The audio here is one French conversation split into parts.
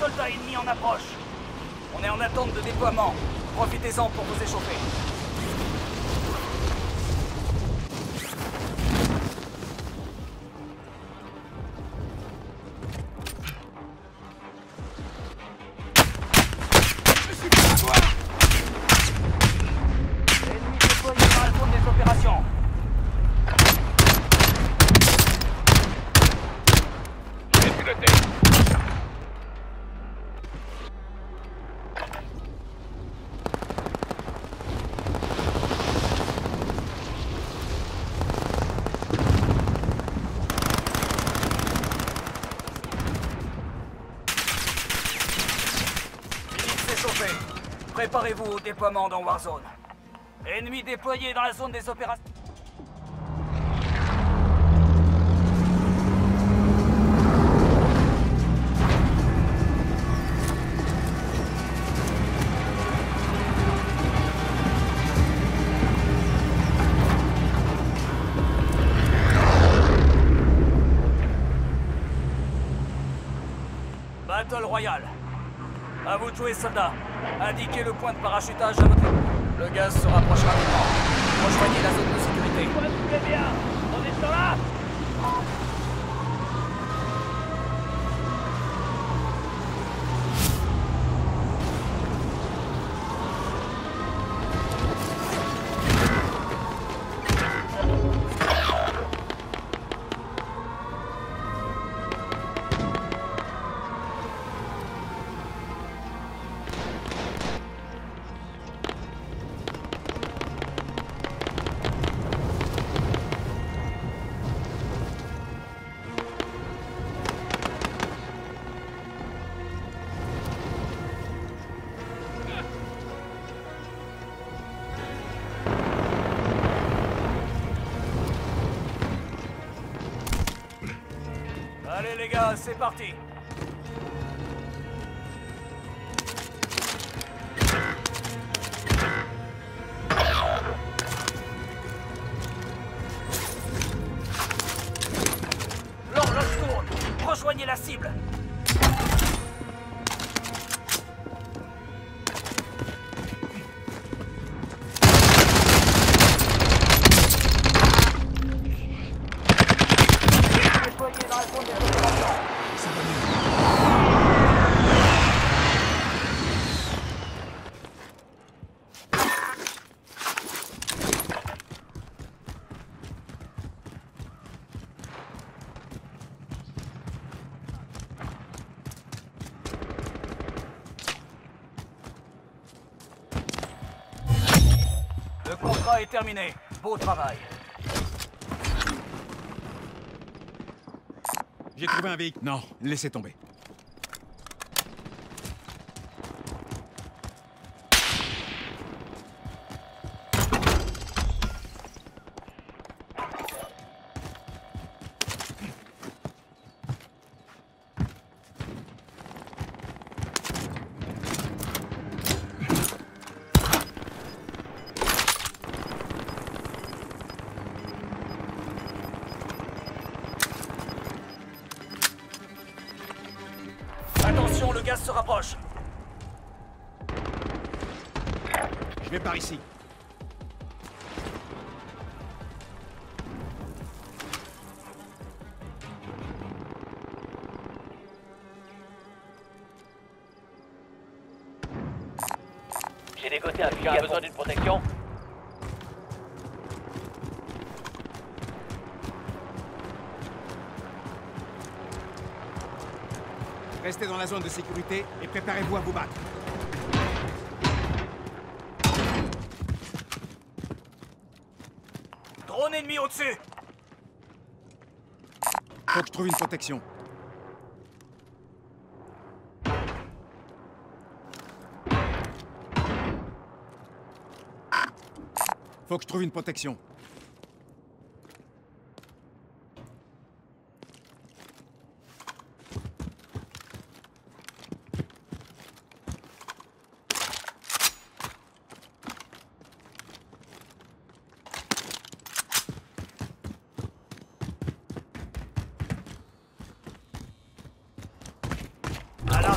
soldats ennemis en approche. On est en attente de déploiement. Profitez-en pour vous échauffer. Préparez-vous au déploiement dans Warzone. Ennemi déployé dans la zone des opérations. Battle Royale. À vous de soldats. Indiquez le point de parachutage à votre... Le gaz se rapproche rapidement. Rejoignez la zone de sécurité. bien On est sur là gars, c'est parti terminé. Beau travail. J'ai trouvé un véhicule. Non, laissez tomber. Attention, le gaz se rapproche. Je vais par ici. J'ai dégoté un fusil a besoin d'une protection. Restez dans la zone de sécurité et préparez-vous à vous battre. Drone ennemi au-dessus Faut que je trouve une protection. Faut que je trouve une protection.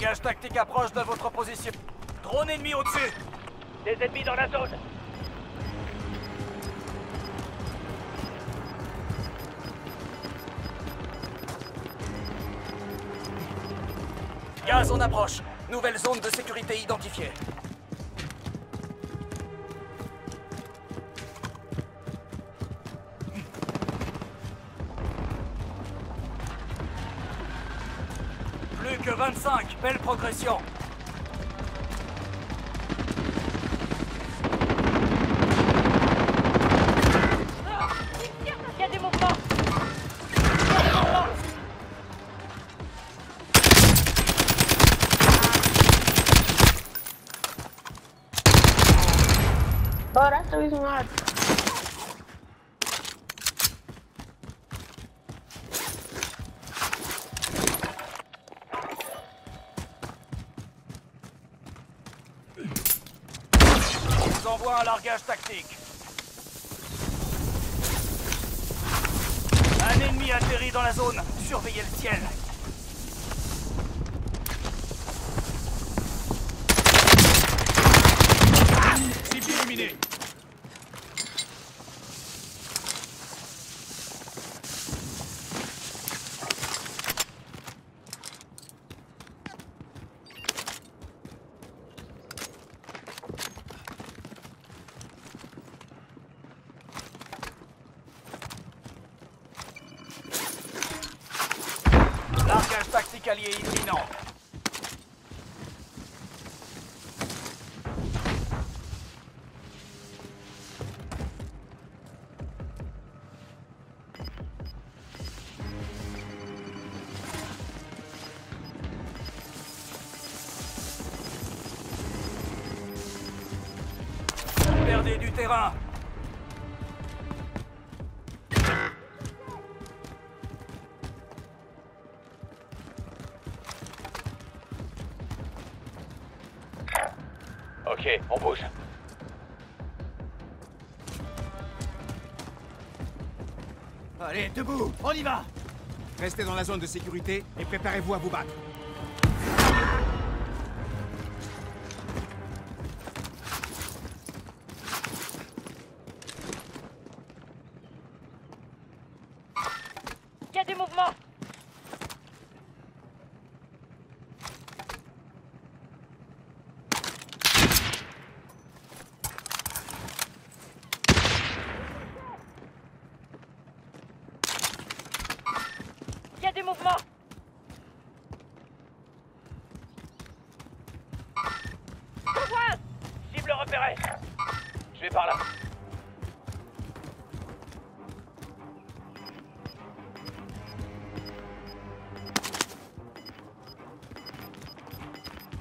Largage tactique approche de votre position. Drone ennemi au-dessus. Des ennemis dans la zone. Gaz en approche. Nouvelle zone de sécurité identifiée. Belle progression. Envoie un largage tactique. Un ennemi atterrit dans la zone. Surveillez le ciel. Cible illuminée. Allié imminent. Perdez du terrain. Debout, on y va Restez dans la zone de sécurité et préparez-vous à vous battre. Il y a des mouvements Il y a des mouvements Convoite Cible repérée. Par là.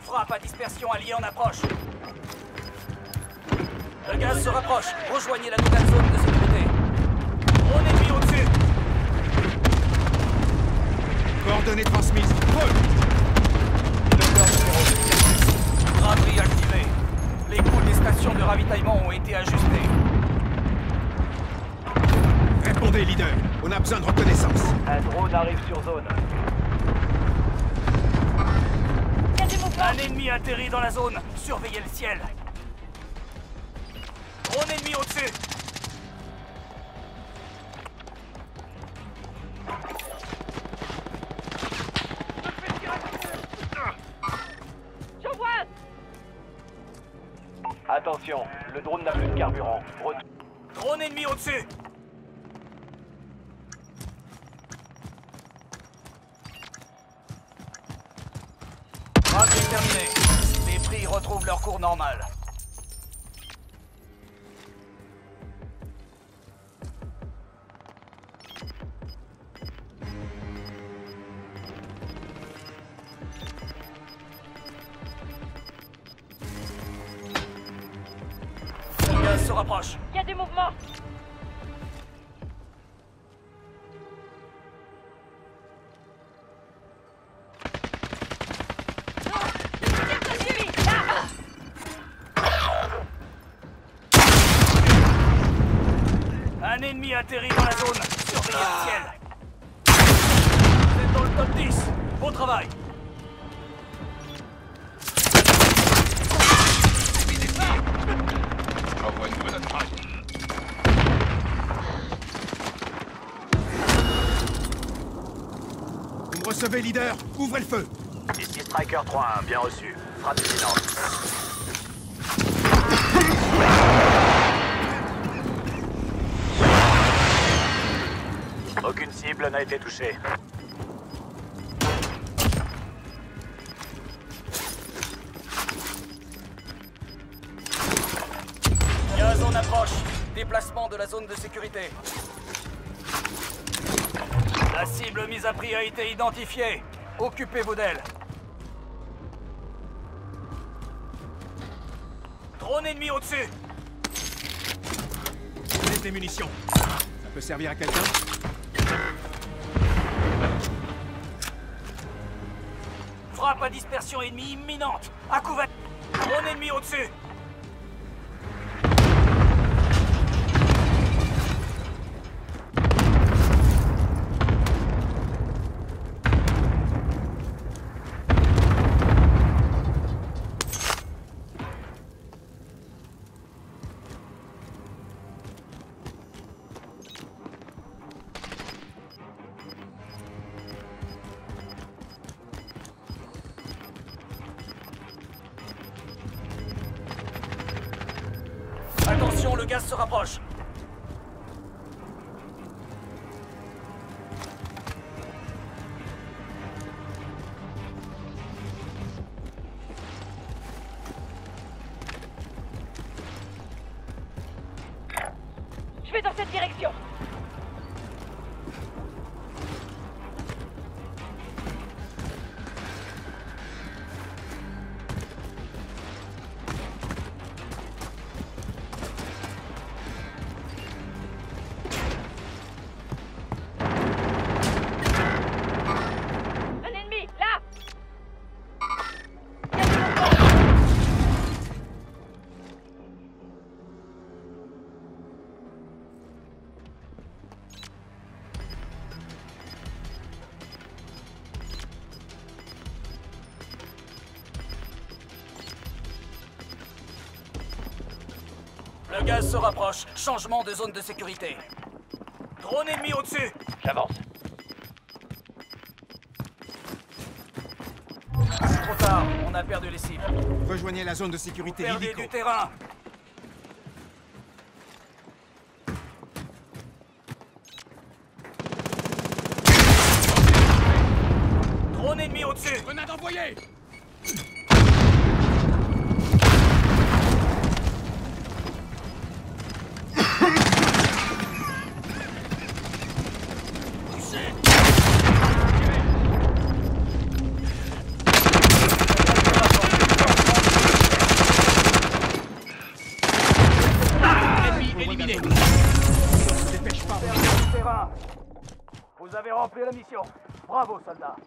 Frappe à dispersion alliée en approche. Le gaz se rapproche. Rejoignez la nouvelle zone de atterrit dans la zone. Surveillez le ciel. Drone ennemi au-dessus. Attention, le drone n'a plus de carburant. Retour. Drone ennemi au-dessus. Braderie terminée. Les prix retrouvent leur cours normal. Se rapproche. Il y a des mouvements ennemi atterrit dans la zone. Surveillez le ciel. Vous êtes dans le top 10. Bon travail. Vous me recevez, leader Ouvrez le feu Ici Striker 3-1, bien reçu. Frappe imminente. Cible n'a été touchée. Gaz en approche. Déplacement de la zone de sécurité. La cible mise à prix a été identifiée. Occupez-vous d'elle. Drone ennemi au-dessus. Laisse des munitions. Ça peut servir à quelqu'un? Frappe à dispersion ennemie imminente. À couvert. Drone ennemi au-dessus. Se rapproche. Je vais dans cette direction. Gaz se rapproche. Changement de zone de sécurité. Drone ennemi au-dessus. J'avance. C'est trop tard. On a perdu les cibles. Rejoignez la zone de sécurité Perdez illico. du terrain. Drone ennemi au-dessus. Grenade envoyée Se dépêche